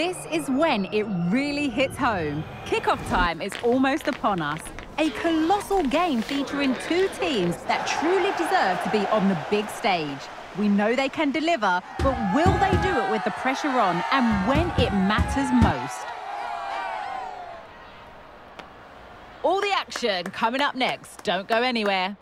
This is when it really hits home. Kickoff time is almost upon us. A colossal game featuring two teams that truly deserve to be on the big stage. We know they can deliver, but will they do it with the pressure on and when it matters most? All the action coming up next. Don't go anywhere.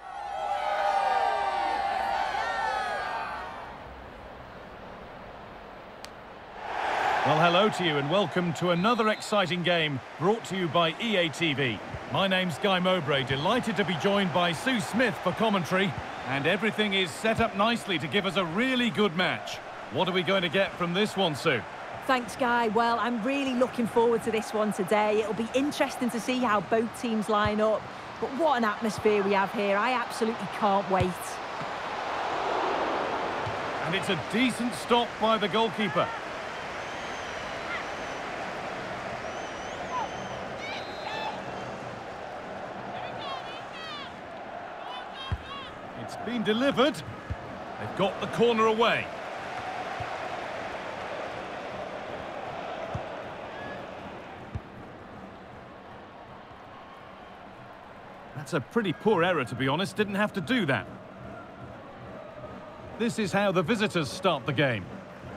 Well, hello to you and welcome to another exciting game brought to you by EA TV. My name's Guy Mowbray, delighted to be joined by Sue Smith for commentary. And everything is set up nicely to give us a really good match. What are we going to get from this one, Sue? Thanks, Guy. Well, I'm really looking forward to this one today. It'll be interesting to see how both teams line up. But what an atmosphere we have here. I absolutely can't wait. And it's a decent stop by the goalkeeper. Been delivered. They've got the corner away. That's a pretty poor error, to be honest. Didn't have to do that. This is how the visitors start the game.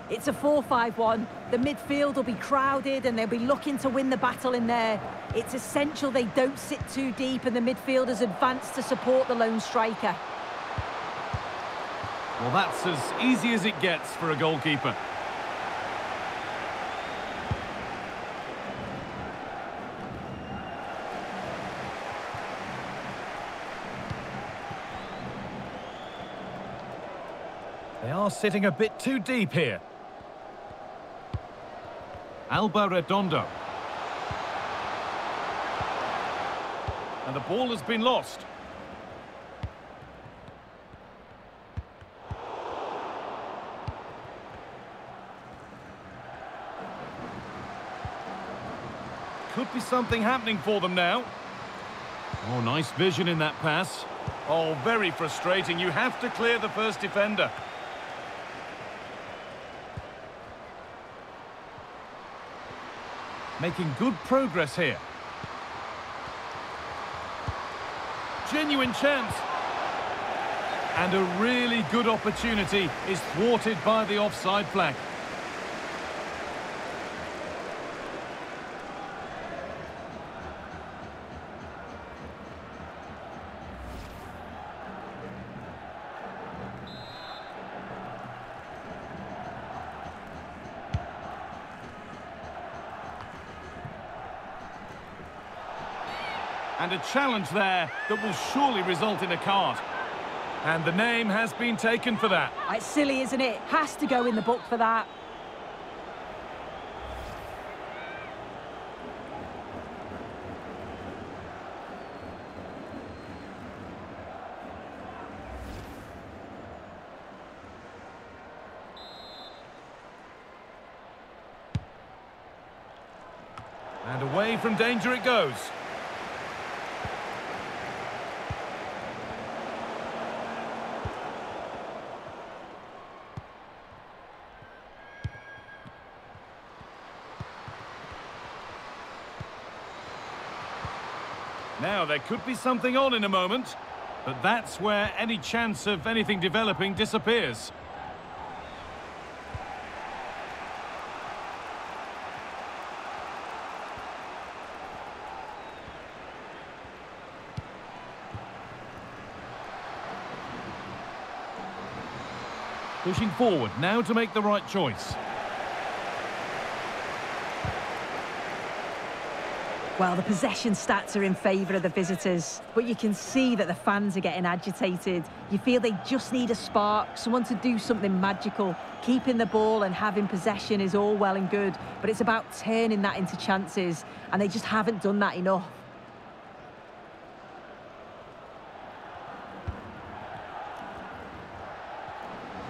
It's a 4-5-1. The midfield will be crowded and they'll be looking to win the battle in there. It's essential they don't sit too deep and the midfielders advance to support the lone striker. Well, that's as easy as it gets for a goalkeeper. They are sitting a bit too deep here. Alba Redondo. And the ball has been lost. Could be something happening for them now. Oh, nice vision in that pass. Oh, very frustrating. You have to clear the first defender. Making good progress here. Genuine chance. And a really good opportunity is thwarted by the offside flag. And a challenge there that will surely result in a card. And the name has been taken for that. It's silly, isn't it? Has to go in the book for that. And away from danger it goes. Now, there could be something on in a moment, but that's where any chance of anything developing disappears. Pushing forward, now to make the right choice. Well, the possession stats are in favour of the visitors, but you can see that the fans are getting agitated. You feel they just need a spark, someone to do something magical. Keeping the ball and having possession is all well and good, but it's about turning that into chances, and they just haven't done that enough.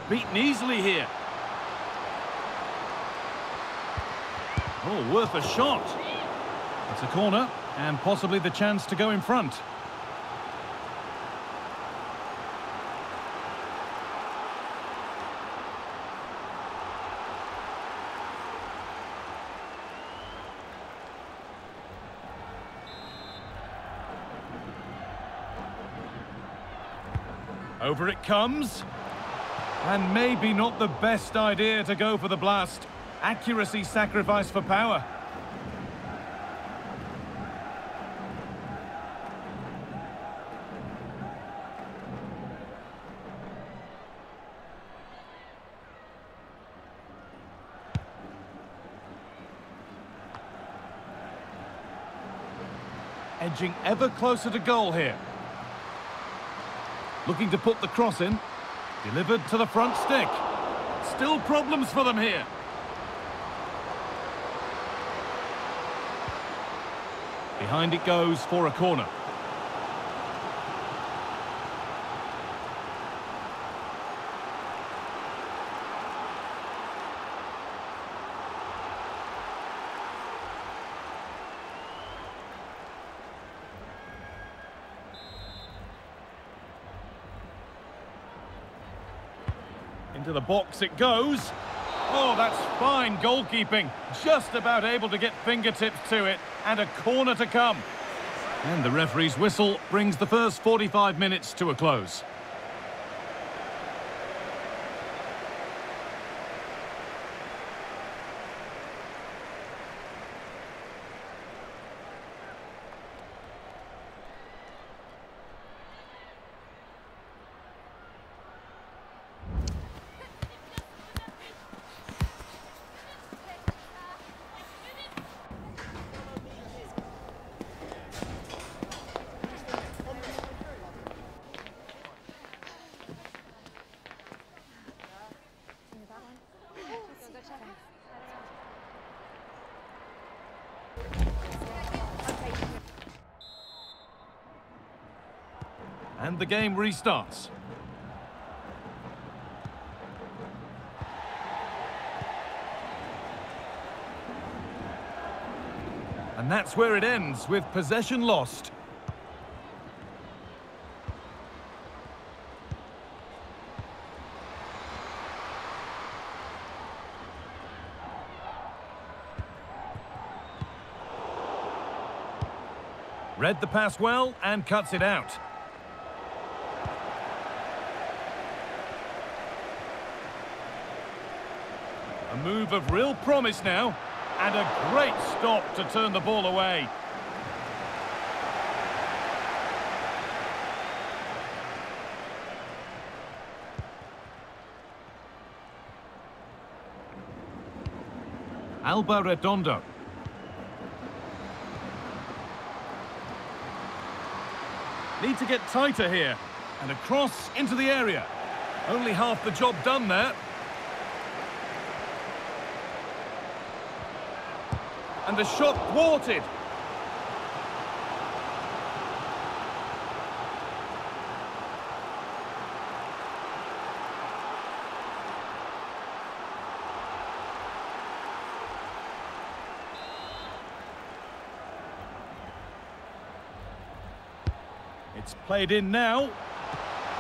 Beaten easily here. Oh, worth a shot. It's a corner, and possibly the chance to go in front. Over it comes. And maybe not the best idea to go for the blast. Accuracy sacrificed for power. Edging ever closer to goal here. Looking to put the cross in. Delivered to the front stick. Still problems for them here. Behind it goes for a corner. Into the box it goes. Oh, that's fine goalkeeping. Just about able to get fingertips to it. And a corner to come. And the referee's whistle brings the first 45 minutes to a close. And the game restarts. And that's where it ends, with possession lost. Read the pass well and cuts it out. Move of real promise now. And a great stop to turn the ball away. Alba Redondo. Need to get tighter here. And a cross into the area. Only half the job done there. And the shot thwarted. It's played in now.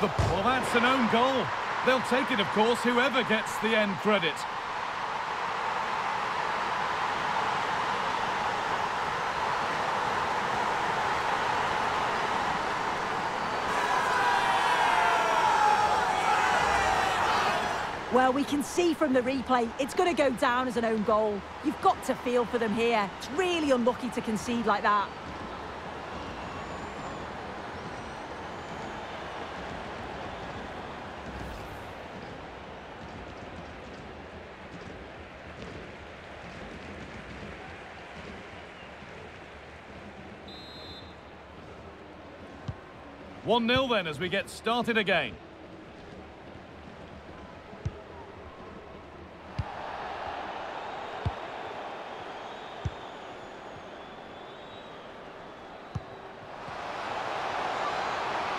The, well, that's an own goal. They'll take it, of course, whoever gets the end credit. Well, we can see from the replay, it's going to go down as an own goal. You've got to feel for them here. It's really unlucky to concede like that. One 0 then as we get started again.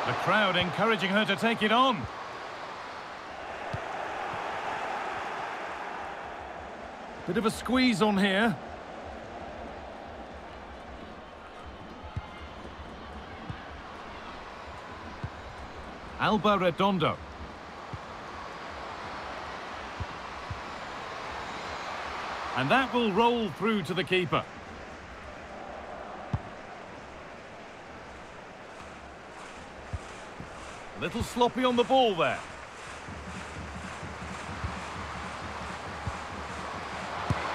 The crowd encouraging her to take it on. Bit of a squeeze on here. Alba Redondo. And that will roll through to the keeper. Little sloppy on the ball there.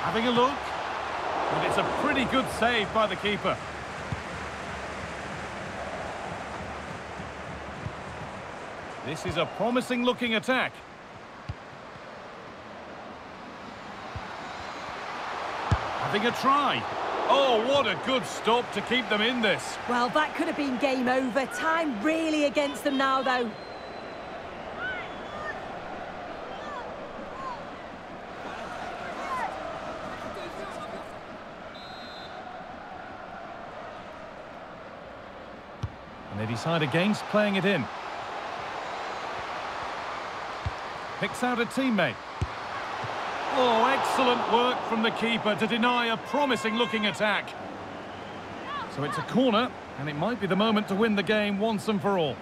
Having a look. And it's a pretty good save by the keeper. This is a promising looking attack. Having a try. Oh, what a good stop to keep them in this. Well, that could have been game over. Time really against them now, though. And they decide against playing it in. Picks out a teammate. Oh, excellent work from the keeper to deny a promising-looking attack. So it's a corner, and it might be the moment to win the game once and for all.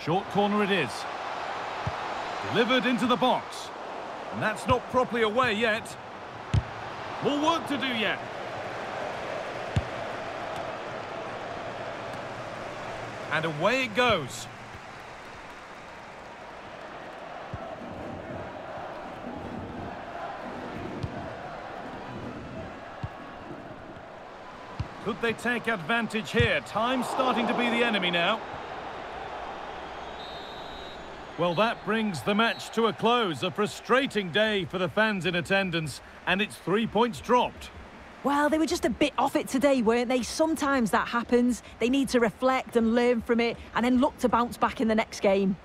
Short corner it is. Delivered into the box. And that's not properly away yet. More work to do yet. And away it goes. Could they take advantage here? Time starting to be the enemy now. Well, that brings the match to a close. A frustrating day for the fans in attendance, and it's three points dropped. Well, they were just a bit off it today, weren't they? Sometimes that happens. They need to reflect and learn from it, and then look to bounce back in the next game.